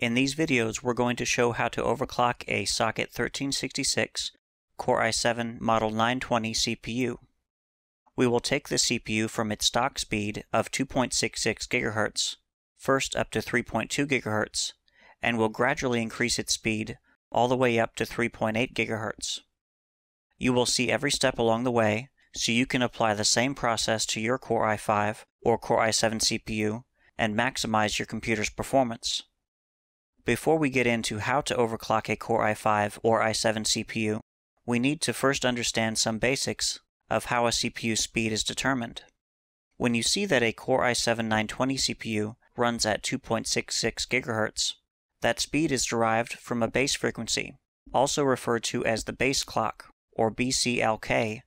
In these videos, we're going to show how to overclock a socket 1366 Core i7 Model 920 CPU. We will take the CPU from its stock speed of 2.66 GHz, first up to 3.2 GHz, and will gradually increase its speed all the way up to 3.8 GHz. You will see every step along the way, so you can apply the same process to your Core i5 or Core i7 CPU and maximize your computer's performance. Before we get into how to overclock a Core i5 or i7 CPU, we need to first understand some basics of how a CPU speed is determined. When you see that a Core i7 920 CPU runs at 2.66 GHz, that speed is derived from a base frequency, also referred to as the base clock, or BCLK,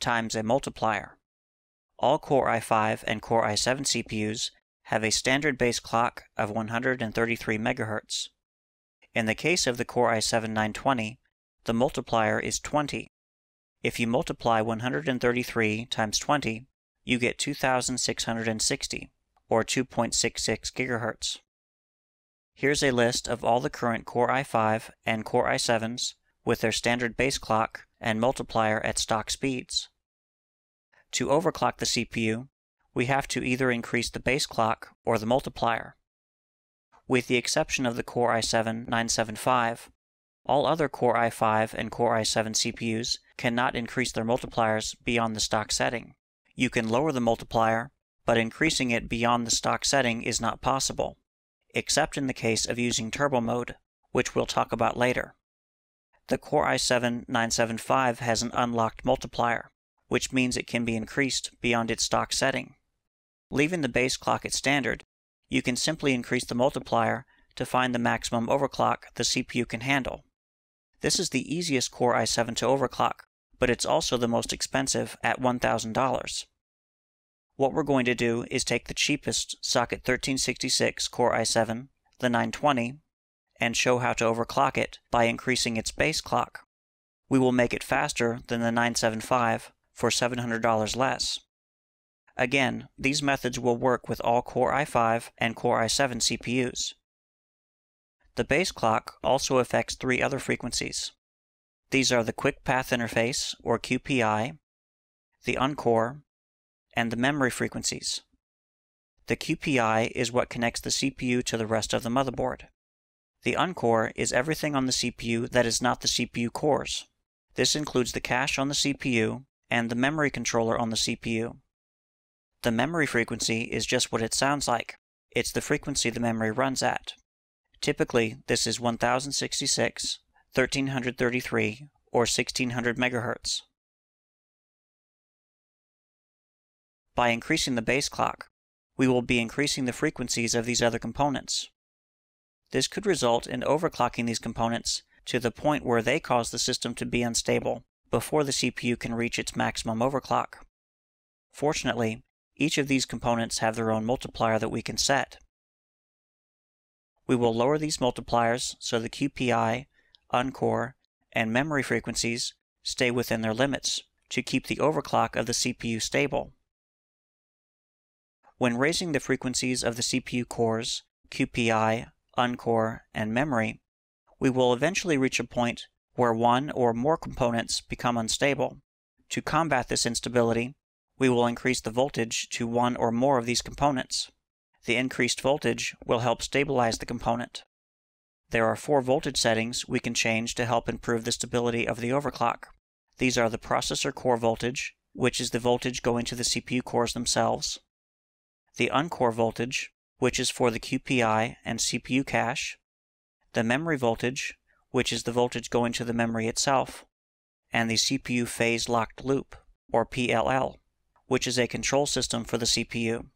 times a multiplier. All Core i5 and Core i7 CPUs have a standard base clock of 133 MHz. In the case of the Core i7 920, the multiplier is 20. If you multiply 133 times 20, you get 2660, or 2.66 GHz. Here's a list of all the current Core i5 and Core i7s with their standard base clock and multiplier at stock speeds. To overclock the CPU, we have to either increase the base clock or the multiplier. With the exception of the Core i7 975, all other Core i5 and Core i7 CPUs cannot increase their multipliers beyond the stock setting. You can lower the multiplier, but increasing it beyond the stock setting is not possible, except in the case of using turbo mode, which we'll talk about later. The Core i7 975 has an unlocked multiplier, which means it can be increased beyond its stock setting. Leaving the base clock at standard, you can simply increase the multiplier to find the maximum overclock the CPU can handle. This is the easiest Core i7 to overclock, but it's also the most expensive at $1,000. What we're going to do is take the cheapest socket 1366 Core i7, the 920, and show how to overclock it by increasing its base clock. We will make it faster than the 975 for $700 less. Again, these methods will work with all Core i5 and Core i7 CPUs. The base clock also affects three other frequencies. These are the Quick Path Interface, or QPI, the Uncore, and the memory frequencies. The QPI is what connects the CPU to the rest of the motherboard. The Uncore is everything on the CPU that is not the CPU cores. This includes the cache on the CPU and the memory controller on the CPU. The memory frequency is just what it sounds like. It's the frequency the memory runs at. Typically, this is 1066, 1333, or 1600 MHz. By increasing the base clock, we will be increasing the frequencies of these other components. This could result in overclocking these components to the point where they cause the system to be unstable before the CPU can reach its maximum overclock. Fortunately, each of these components have their own multiplier that we can set. We will lower these multipliers so the QPI, Uncore, and memory frequencies stay within their limits to keep the overclock of the CPU stable. When raising the frequencies of the CPU cores, QPI, Uncore, and memory, we will eventually reach a point where one or more components become unstable. To combat this instability, we will increase the voltage to one or more of these components. The increased voltage will help stabilize the component. There are four voltage settings we can change to help improve the stability of the overclock. These are the processor core voltage, which is the voltage going to the CPU cores themselves, the uncore voltage, which is for the QPI and CPU cache, the memory voltage, which is the voltage going to the memory itself, and the CPU phase locked loop, or PLL which is a control system for the CPU.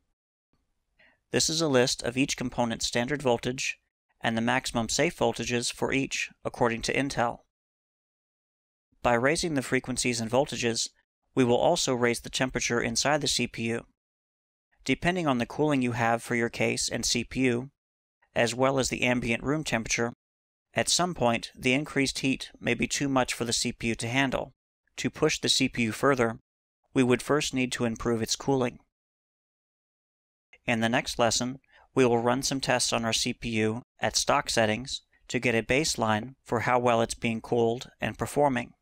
This is a list of each component's standard voltage and the maximum safe voltages for each according to Intel. By raising the frequencies and voltages, we will also raise the temperature inside the CPU. Depending on the cooling you have for your case and CPU, as well as the ambient room temperature, at some point the increased heat may be too much for the CPU to handle. To push the CPU further, we would first need to improve its cooling. In the next lesson, we will run some tests on our CPU at stock settings to get a baseline for how well it's being cooled and performing.